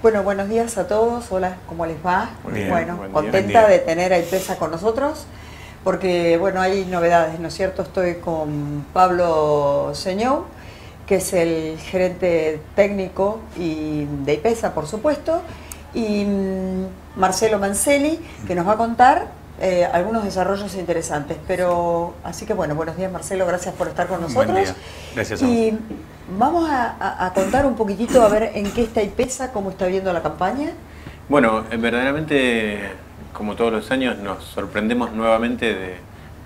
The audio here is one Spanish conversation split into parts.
Bueno, buenos días a todos. Hola, ¿cómo les va? Bien, bueno, buen contenta día. de tener a Ipesa con nosotros, porque bueno, hay novedades, ¿no es cierto? Estoy con Pablo Señou, que es el gerente técnico y de Ipesa, por supuesto, y mm, Marcelo Manceli, que nos va a contar eh, algunos desarrollos interesantes. Pero, así que bueno, buenos días Marcelo, gracias por estar con Buen nosotros. día. Gracias a Y vamos a, a- a contar un poquitito a ver en qué está IPESA, cómo está viendo la campaña. Bueno, eh, verdaderamente, como todos los años, nos sorprendemos nuevamente de,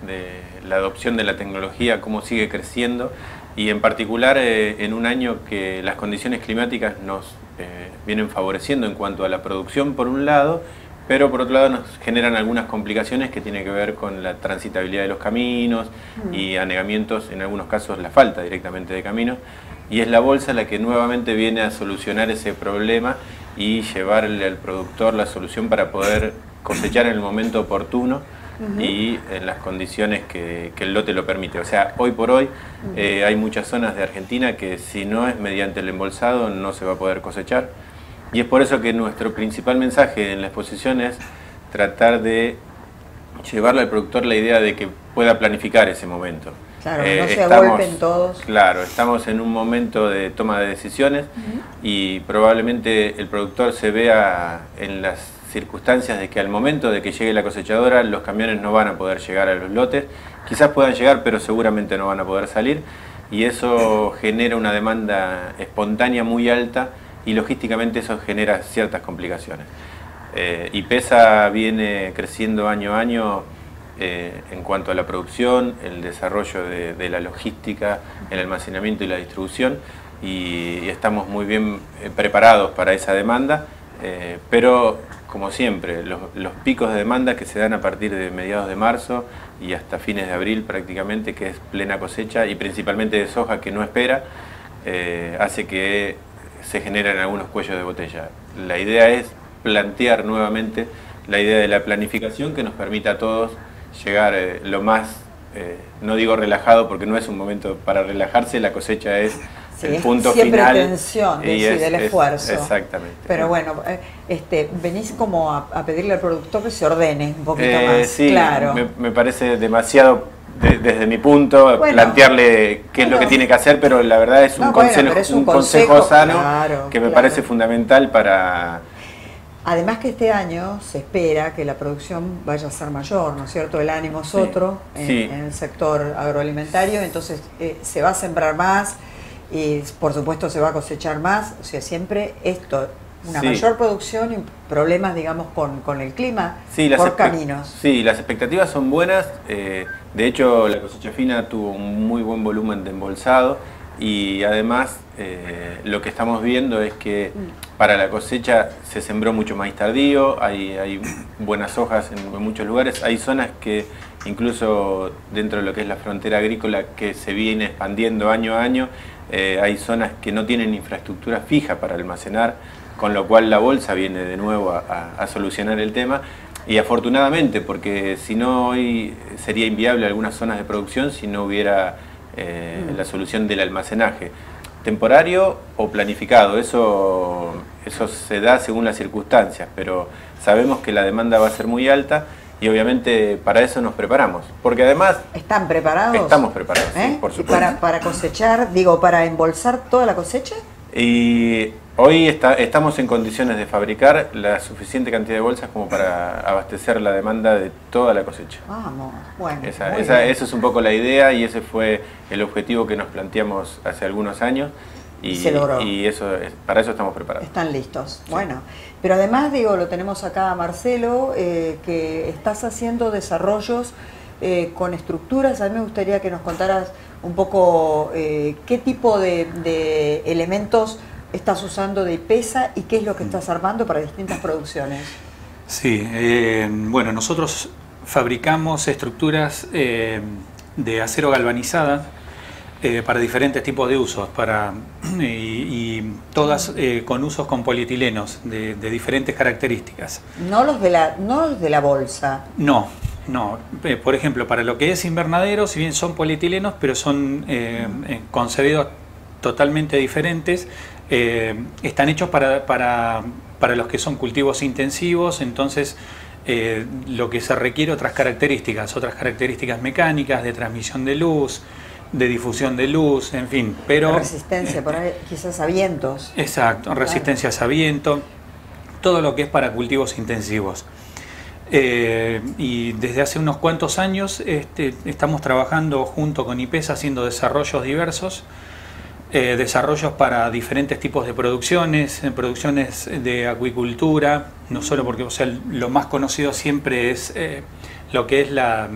de la adopción de la tecnología, cómo sigue creciendo y en particular eh, en un año que las condiciones climáticas nos eh, vienen favoreciendo en cuanto a la producción por un lado, pero por otro lado nos generan algunas complicaciones que tienen que ver con la transitabilidad de los caminos y anegamientos, en algunos casos la falta directamente de caminos. Y es la bolsa la que nuevamente viene a solucionar ese problema y llevarle al productor la solución para poder cosechar en el momento oportuno y en las condiciones que, que el lote lo permite. O sea, hoy por hoy eh, hay muchas zonas de Argentina que si no es mediante el embolsado no se va a poder cosechar. Y es por eso que nuestro principal mensaje en la exposición es tratar de llevarle al productor la idea de que pueda planificar ese momento. Claro, Eh, no se estamos- agolpen todos. Claro, estamos en un momento de toma de decisiones y probablemente el productor se vea en las circunstancias de que al momento de que llegue la cosechadora los camiones no van a poder llegar a los lotes, quizás puedan llegar pero seguramente no van a poder salir y eso genera una demanda espontánea muy alta y logísticamente eso genera ciertas complicaciones. Eh, y PESA viene creciendo año a año eh, en cuanto a la producción, el desarrollo de, la logística, el almacenamiento y la distribución y, estamos muy bien eh, preparados para esa demanda, eh, pero como siempre, los, picos de demanda que se dan a partir de mediados de marzo y hasta fines de abril prácticamente, que es plena cosecha y principalmente de soja que no espera, hace que se generen algunos cuellos de botella. La idea es plantear nuevamente la idea de la planificación que nos permita a todos llegar eh, lo más, eh, no digo relajado porque no es un momento para relajarse, la cosecha es Sí, el punto siempre final. tensión de- y sí, es- del es- esfuerzo. exactamente. Pero bueno, eh, este, venís como a, a pedirle al productor que se ordene un poquito Eh, más. sí, claro. me, me parece demasiado de- desde mi punto Bueno, plantearle qué es lo que tiene que hacer, pero la verdad es un, No, consejo, es un un consejo, consejo, sano claro, que me claro. parece fundamental para... Además que este año se espera que la producción vaya a ser mayor, ¿no es cierto? El ánimo es Sí, otro en, sí. en el sector agroalimentario, entonces eh, se va a sembrar más y por supuesto se va a cosechar más, o sea, siempre esto, una Sí. mayor producción y problemas, digamos, con, con el clima Sí, por caminos. Sí, las expectativas son buenas. eh, de hecho, la cosecha fina tuvo un muy buen volumen de embolsado y además eh, lo que estamos viendo es que Mm. para la cosecha se sembró mucho más tardío, hay, hay buenas hojas en, en muchos lugares, hay zonas que incluso dentro de lo que es la frontera agrícola que se viene expandiendo año a año, eh, hay zonas que no tienen infraestructura fija para almacenar, con lo cual la bolsa viene de nuevo a, a- a solucionar el tema. Y afortunadamente, porque si no hoy sería inviable algunas zonas de producción si no hubiera eh, Mm. la solución del almacenaje. Temporario o planificado, eso, eso se da según las circunstancias, pero sabemos que la demanda va a ser muy alta y obviamente para eso nos preparamos. Porque además ¿Están preparados? estamos preparados, sí, ¿Eh? por ¿Y supuesto. para, para cosechar, digo, para embolsar toda la cosecha? Y hoy está- estamos en condiciones de fabricar la suficiente cantidad de bolsas como para abastecer la demanda de toda la cosecha. Vamos, bueno. Esa, esa- eso es un poco la idea y ese fue el objetivo que nos planteamos hace algunos años y, se logró. y eso es- para eso estamos preparados. Están listos. Bueno, pero además, digo, lo tenemos acá a Marcelo, eh, que estás haciendo desarrollos eh, con estructuras. A mí me gustaría que nos contaras un poco eh, qué tipo de, de elementos estás usando de pesa y qué es lo que estás armando para distintas producciones. Sí, eh, bueno, nosotros fabricamos estructuras de acero galvanizada para diferentes tipos de usos, para, y, y todas eh, con usos con polietilenos de, de diferentes características. No los de la, no los de la bolsa. No, no. Eh, por ejemplo, para lo que es invernadero, si bien son polietilenos, pero son eh, eh, concebidos totalmente diferentes, eh, están hechos para, para para los que son cultivos intensivos, entonces lo que se requiere otras características, otras características mecánicas, de transmisión de luz, de difusión de luz, en fin, pero... Resistencia, por ahí, quizás a vientos. Exacto, resistencias a viento, todo lo que es para cultivos intensivos. Eh, y desde hace unos cuantos años este, estamos trabajando junto con IPES haciendo desarrollos diversos, eh, desarrollos para diferentes tipos de producciones, producciones de acuicultura, no solo porque o sea, lo más conocido siempre es lo que es la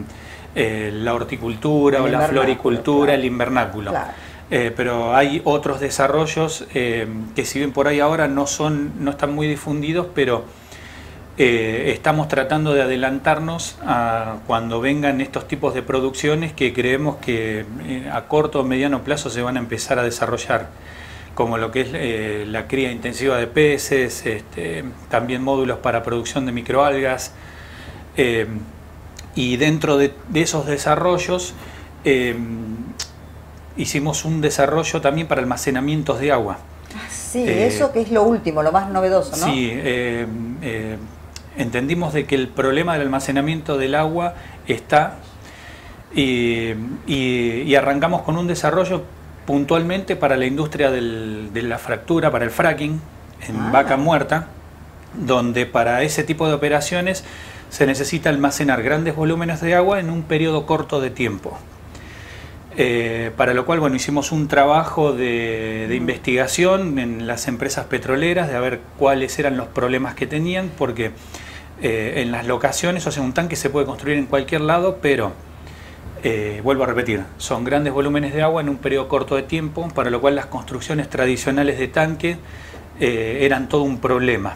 eh, la horticultura o la floricultura, el invernáculo. Eh, pero hay otros desarrollos eh, que si bien por ahí ahora no, son, no están muy difundidos, pero estamos tratando de adelantarnos a cuando vengan estos tipos de producciones que creemos que a corto o mediano plazo se van a empezar a desarrollar como lo que es la cría intensiva de peces, este, también módulos para producción de microalgas. Y dentro de, esos desarrollos hicimos un desarrollo también para almacenamientos de agua. Ah, sí, eh, eso que es lo último, lo más novedoso, ¿no? Sí, eh, entendimos de que el problema del almacenamiento del agua está y, arrancamos con un desarrollo puntualmente para la industria de la fractura, para el fracking en ah. vaca muerta, donde para ese tipo de operaciones se necesita almacenar grandes volúmenes de agua en un periodo corto de tiempo. Eh, para lo cual bueno, hicimos un trabajo de, investigación en las empresas petroleras, de ver cuáles eran los problemas que tenían, porque eh, en las locaciones, o sea, un tanque se puede construir en cualquier lado, pero, eh, vuelvo a repetir, son grandes volúmenes de agua en un periodo corto de tiempo, para lo cual las construcciones tradicionales de tanque eran todo un problema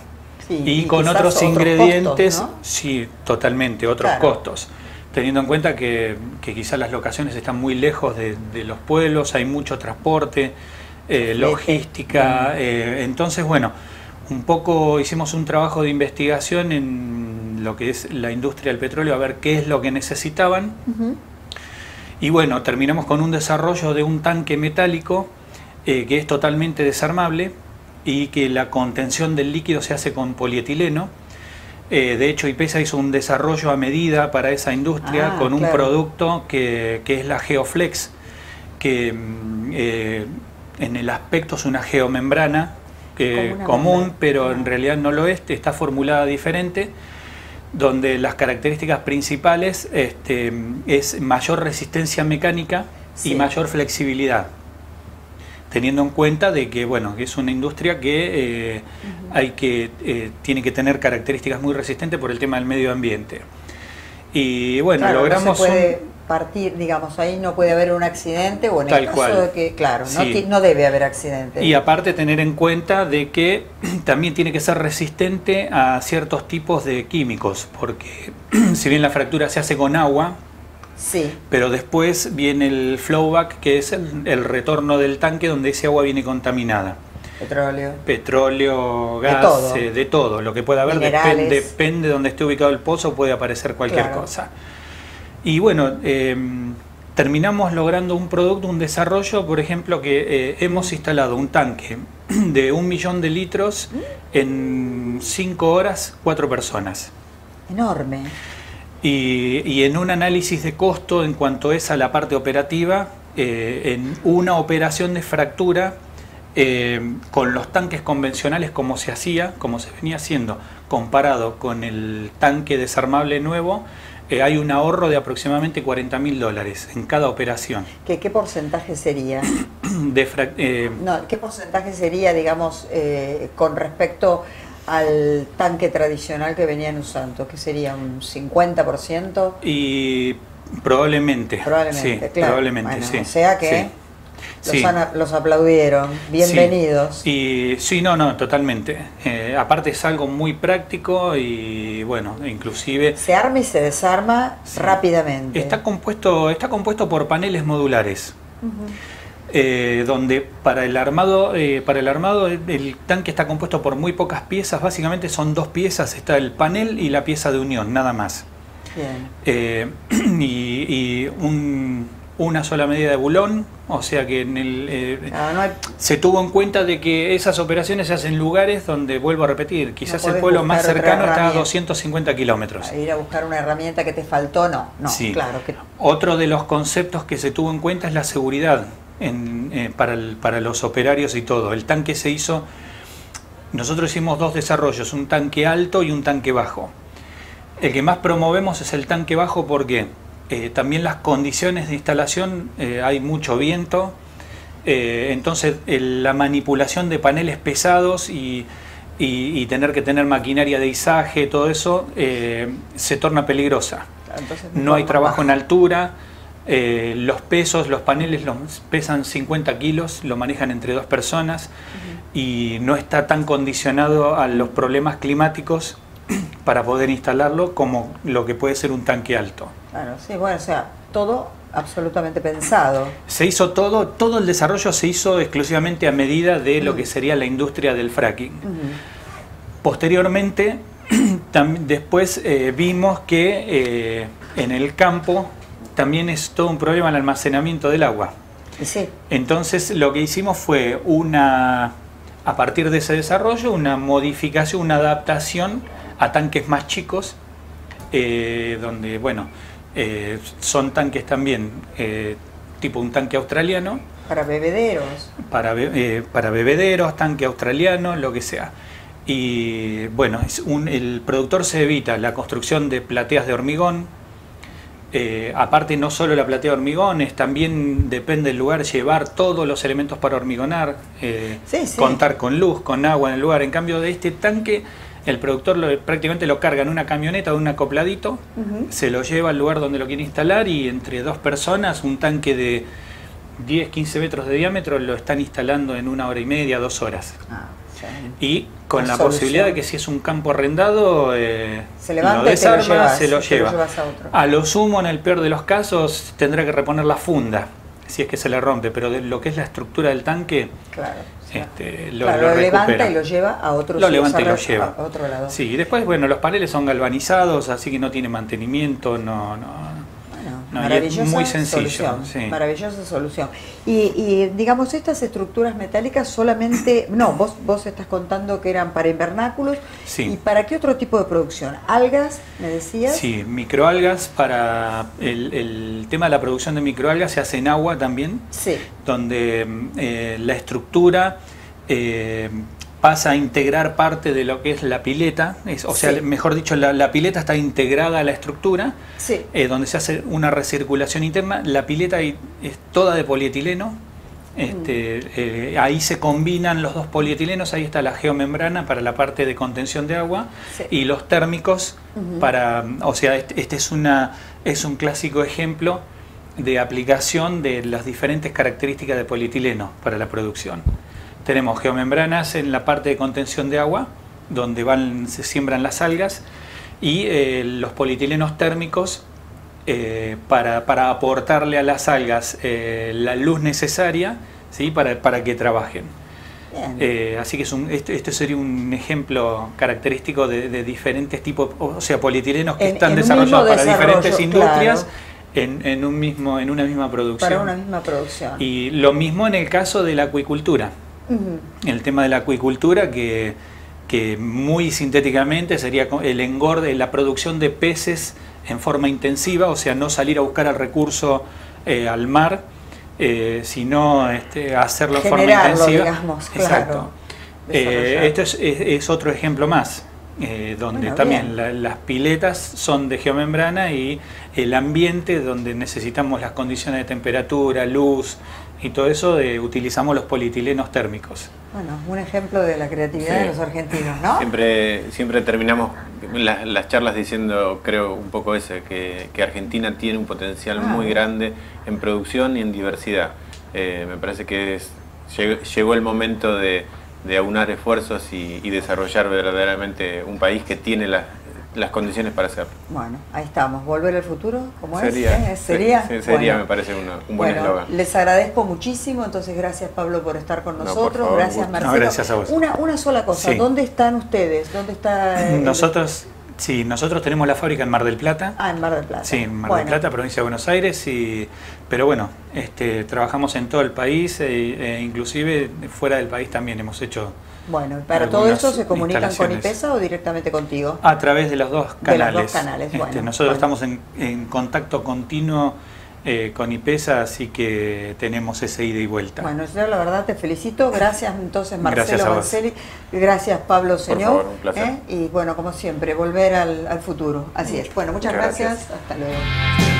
y, con otros ingredientes, sí, totalmente, otros costos. Teniendo en cuenta que, quizás las locaciones están muy lejos de, los pueblos, hay mucho transporte, eh, logística. Eh, entonces, bueno, un poco hicimos un trabajo de investigación en lo que es la industria del petróleo, a ver qué es lo que necesitaban. Y bueno, terminamos con un desarrollo de un tanque metálico eh, que es totalmente desarmable y que la contención del líquido se hace con polietileno. Eh, de hecho, IPESA hizo un desarrollo a medida para esa industria ah, con un producto que, es la Geoflex, que mm, eh, en el aspecto es una geomembrana común, pero en realidad no lo es, está formulada diferente, donde las características principales este, es mayor resistencia mecánica y mayor flexibilidad. Teniendo en cuenta de que bueno es una industria que eh, hay que eh, tiene que tener características muy resistentes por el tema del medio ambiente. Y bueno logramos no se puede partir digamos ahí no puede haber un accidente o en el caso de que claro no, debe haber accidente y aparte tener en cuenta de que también tiene que ser resistente a ciertos tipos de químicos porque si bien la fractura se hace con agua Sí. Pero después viene el flowback, que es el, retorno del tanque donde ese agua viene contaminada. Petróleo. Petróleo, gas, de todo. Lo que pueda haber depende, depende de donde esté ubicado el pozo, puede aparecer cualquier cosa. Y bueno, em, terminamos logrando un producto, un desarrollo, por ejemplo, que eh, hemos instalado un tanque de un millón de litros en cinco horas, cuatro personas. Enorme. Y, en un análisis de costo en cuanto es a la parte operativa, eh, en una operación de fractura eh, con los tanques convencionales como se hacía, como se venía haciendo, comparado con el tanque desarmable nuevo, eh, hay un ahorro de aproximadamente 40 mil dólares en cada operación. ¿Qué, qué porcentaje sería? de no, ¿Qué porcentaje sería, digamos, con respecto al tanque tradicional que venían usando, que sería un 50%. Y probablemente. Probablemente, sí, Probablemente, sí. O sea que los, aplaudieron, bienvenidos. Y sí, no, no, totalmente. Eh, aparte es algo muy práctico y bueno, inclusive... Se arma y se desarma rápidamente. Está compuesto, está compuesto por paneles modulares. Eh, donde para el armado, eh, para el armado el, tanque está compuesto por muy pocas piezas, básicamente son dos piezas, está el panel y la pieza de unión, nada más. Eh, y, un, una sola medida de bulón, o sea que en el, eh, Ah, no hay- se tuvo en cuenta de que esas operaciones se hacen en lugares donde, vuelvo a repetir, quizás el pueblo más cercano está a herramienta. 250 kilómetros. ir a buscar una herramienta que te faltó, no. No, Sí. claro que Otro de los conceptos que se tuvo en cuenta es la seguridad en- eh, para, el- para los operarios y todo. El tanque se hizo, nosotros hicimos dos desarrollos, un tanque alto y un tanque bajo. El que más promovemos es el tanque bajo porque eh, también las condiciones de instalación, eh, hay mucho viento, eh, entonces el- la manipulación de paneles pesados y, y- y tener que tener maquinaria de izaje, todo eso, se torna peligrosa. entonces No hay trabajo baja. en altura, los pesos, los paneles los pesan 50 kilos, lo manejan entre dos personas y no está tan condicionado a los problemas climáticos para poder instalarlo como lo que puede ser un tanque alto. Claro, sí, bueno, o sea, todo absolutamente pensado. Se hizo todo, todo el desarrollo se hizo exclusivamente a medida de lo que sería la industria del fracking. Ujú. Posteriormente, tam- después eh, vimos que eh, en el campo también es todo un problema el almacenamiento del agua. Sí, Entonces lo que hicimos fue una, a partir de ese desarrollo, una modificación, una adaptación a tanques más chicos, eh, donde, bueno, eh, son tanques también eh, tipo un tanque australiano, para bebederos. para, be- eh, para bebederos, tanque australiano, lo que sea. Y bueno, es un- el productor se evita la construcción de plateas de hormigón. Aparte, no solo la platea de hormigón, es también depende del lugar llevar todos los elementos para hormigonar, Sí, sí. contar con luz, con agua en el lugar. En cambio, de este tanque, el productor lo- prácticamente lo carga en una camioneta, de un acopladito, se lo lleva al lugar donde lo quiere instalar y entre dos personas, un tanque de 10, 15 metros de diámetro lo están instalando en una hora y media, dos horas. Ah, sí. Y con La la posibilidad de que si es un campo arrendado, eh, Se levanta lo y te lo desarma, llevas, se lo lo lleva. llevas a otro. A lo sumo, en el peor de los casos, tendrá que reponer la funda, si es que se le rompe, pero de lo que es la estructura del tanque, Claro. Este, lo, claro, lo lo levanta y lo lleva a otro Lo levanta y lo lleva. A otro lado. Sí, y después, bueno, los paneles son galvanizados, así que no tiene mantenimiento, no, no, No, y es maravillosa muy sencillo, solución, sí. Maravillosa solución. Y, y, digamos, estas estructuras metálicas solamente, no, vos, vos estás contando que eran para invernáculos. Sí. ¿Y para qué otro tipo de producción? ¿Algas, me decías? Sí, microalgas para el, el tema de la producción de microalgas se hace en agua también, Sí. donde eh, la estructura eh, pasa a integrar parte de lo que es la pileta, es- o sea, Sí. mejor dicho, la, la pileta está integrada a la estructura, Sí. eh, donde se hace una recirculación interna. La pileta es toda de polietileno. Este, eh, ahí se combinan los dos polietilenos, ahí está la geomembrana para la parte de contención de agua Sí. y los térmicos para, o sea, este, este es una es un clásico ejemplo de aplicación de las diferentes características de polietileno para la producción. Tenemos geomembranas en la parte de contención de agua, donde van, se siembran las algas, y eh, los polietilenos térmicos eh, para, para aportarle a las algas eh, la luz necesaria ¿sí? para, para que trabajen. Eh, así que es un, este, este sería un ejemplo característico de, de diferentes tipos, o sea, polietilenos que En- están en desarrollados para diferentes industrias claro. en, en un mismo, en una misma producción. para una misma producción. Y lo mismo en el caso de la acuicultura. El tema de la acuicultura que, que muy sintéticamente sería el engorde, la producción de peces en forma intensiva, o sea, no salir a buscar el recurso eh, al mar, eh, sino este, hacerlo en forma intensiva. digamos, claro. Exacto. Eh, es, es- es otro ejemplo más, eh, donde Bueno, también la- las piletas son de geomembrana y el ambiente donde necesitamos las condiciones de temperatura, luz y todo eso, utilizamos los polietilenos térmicos. Bueno, un ejemplo de la creatividad Sí. de los argentinos, ¿no? Siempre, siempre terminamos la- las charlas diciendo, creo, un poco eso, que, que Argentina tiene un potencial Ah, muy grande en producción y en diversidad. Eh, me parece que es- llegó, llegó el momento de, de aunar esfuerzos y, y desarrollar verdaderamente un país que tiene la- las condiciones para hacerlo. Bueno, ahí estamos. ¿Volver al futuro? ¿Cómo Sería, es? ¿Eh? ¿Sería? sí, sería, Bueno. me parece una- un buen Bueno, eslogan. les agradezco muchísimo, entonces gracias Pablo por estar con No, nosotros, favor, gracias. Marcelo. No, gracias a vos. Una, una sola cosa, Sí. ¿dónde están ustedes? ¿Dónde está? el- Nosotros, sí, nosotros tenemos la fábrica en Mar del Plata. Ah, en Mar del Plata. Sí, en Mar Bueno, del Plata, provincia de Buenos Aires, y pero bueno, este, trabajamos en todo el país e, e inclusive fuera del país también hemos hecho bueno, para todo esto se comunican con IPESA o directamente contigo? A través de los dos canales. De los dos canales, este, nosotros estamos en, contacto continuo eh, con IPESA, así que tenemos ese ida y vuelta. Bueno, yo la verdad te felicito. Gracias entonces Marcelo Marceli. Gracias Pablo Señor. ¿eh? Y bueno, como siempre, volver al, futuro. Así es. Bueno, muchas, gracias. Hasta luego.